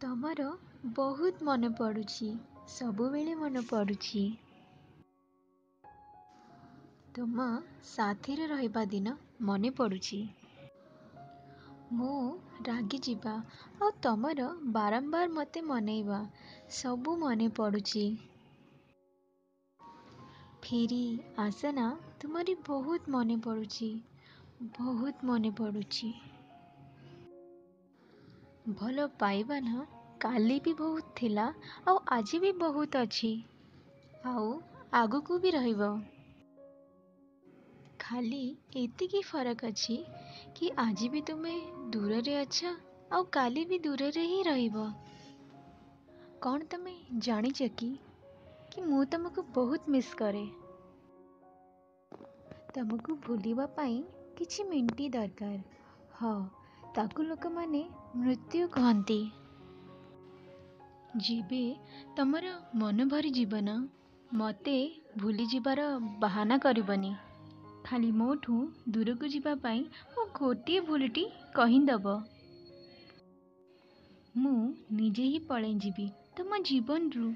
ତମର ବହୁତ ମନେ ପଡ଼ୁଛି ସବୁବେଳେ ମନେ ପଡ଼ୁଛି। ତୁମ ସାଥିରେ ରହିବା ଦିନ ମନେ ପଡ଼ୁଛି। ମୁଁ ରାଗିଯିବା ଆଉ ତମର ବାରମ୍ବାର ମୋତେ ମନେଇବା ସବୁ ମନେ ପଡ଼ୁଛି। ଫେରି ଆସନା ତୁମରି ବହୁତ ମନେ ପଡ଼ୁଛି ବହୁତ ମନେ ପଡ଼ୁଛି। ଭଲ ପାଇବା ନା କାଲି ବି ବହୁତ ଥିଲା ଆଉ ଆଜି ବି ବହୁତ ଅଛି ଆଉ ଆଗକୁ ବି ରହିବ। ଖାଲି ଏତିକି ଫରକ ଅଛି କି ଆଜି ବି ତୁମେ ଦୂରରେ ଅଛ ଆଉ କାଲି ବି ଦୂରରେ ହିଁ ରହିବ। କ'ଣ ତମେ ଜାଣିଛ କି କି ମୁଁ ତମକୁ ବହୁତ ମିସ୍ କରେ। ତମକୁ ଭୁଲିବା ପାଇଁ କିଛି ମିନିଟ୍ ଦରକାର। ହଁ ତାକୁ ଲୋକମାନେ ମୃତ୍ୟୁ କହନ୍ତି। ଯେବେ ତମର ମନ ଭରିଯିବ ନା ମୋତେ ଭୁଲିଯିବାର ବାହାନା କରିବନି। ଖାଲି ମୋଠୁ ଦୂରକୁ ଯିବା ପାଇଁ ଆଉ ଗୋଟିଏ ଭୁଲଟି କହିଦେବ। ମୁଁ ନିଜେ ହିଁ ପଳାଇଯିବି ତମ ଜୀବନରୁ।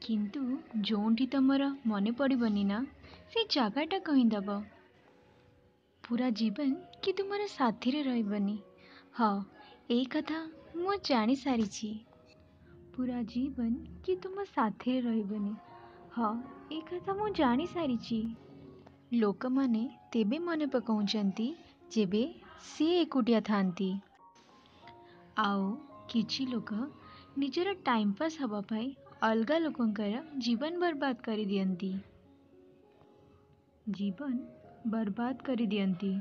କିନ୍ତୁ ଯୋଉଠି ତମର ମନେ ପଡ଼ିବନି ନା ସେ ଜାଗାଟା କହିଦେବ। ପୂରା ଜୀବନ କି ତୁମର ସାଥିରେ ରହିବନି। ହଁ ଏଇ କଥା ମୁଁ ଜାଣିସାରିଛି। ପୂରା ଜୀବନ କି ତୁମ ସାଥିରେ ରହିବନି। ହଁ ଏ କଥା ମୁଁ ଜାଣିସାରିଛି। ଲୋକମାନେ ତେବେ ମନେ ପକାଉଛନ୍ତି ଯେବେ ସିଏ ଏକୁଟିଆ ଥାଆନ୍ତି। ଆଉ କିଛି ଲୋକ ନିଜର ଟାଇମ୍‌ପାସ୍ ହେବା ପାଇଁ ଅଲଗା ଲୋକଙ୍କର ଜୀବନ ବରବାଦ କରିଦିଅନ୍ତି। ଜୀବନ ବରବାଦ କରିଦିଅନ୍ତି।